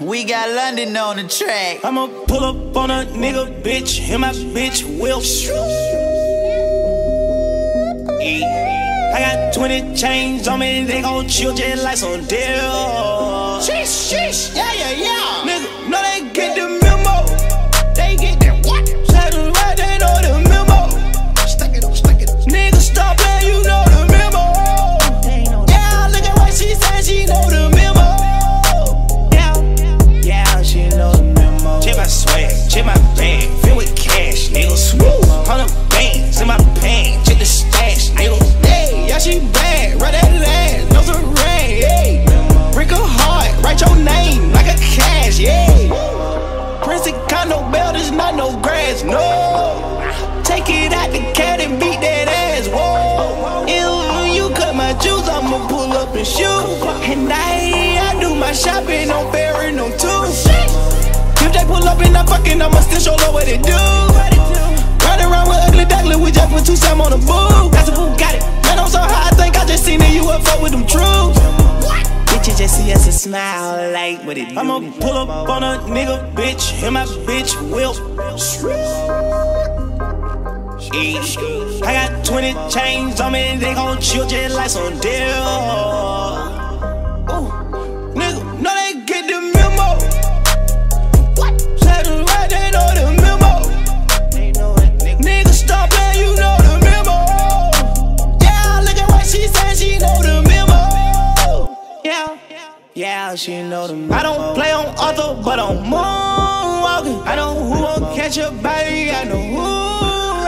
We got London on the track. I'ma pull up on a nigga, bitch, and my bitch will. I got 20 chains on me, they gon' chill just like some deal. Sheesh, sheesh, yeah, yeah, yeah. And I, do my shopping on Ferry, no two. If they pull up and I fucking, I'ma still show love what it do. Ride around with ugly duckling, we just put two Sam on the boo. That's a boo, got it. Man, I'm so high, I think I just seen a UFO with them truths. Bitches just see us and smile like what it do. I'ma pull up on a nigga, bitch, and my bitch will. I got 20 chains on me, they gon' chill just like some deal. She know the. I don't play on author, but I'm moonwalking. I know who won't catch a body, I know who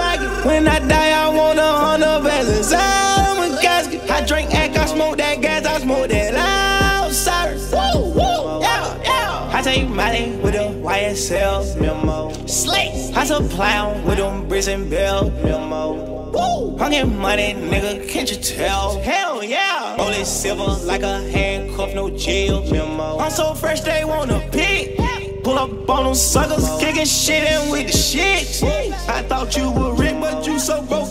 rock it. When I die, I want a hundred pesos. I'm a casket. I drink act, I smoke that gas, I smoke that outside. Woo, woo, yeah, yeah. I take with a YSL memo. Slick. I supply 'em with them bricks and bell memo. Woo! I'm money, nigga, can't you tell? Hell yeah! Only silver like a handcuff, no jail memo. I'm so fresh, they wanna pick. Pull up on them suckers, kicking shit in with the shit. I thought you were rich, but you so broke,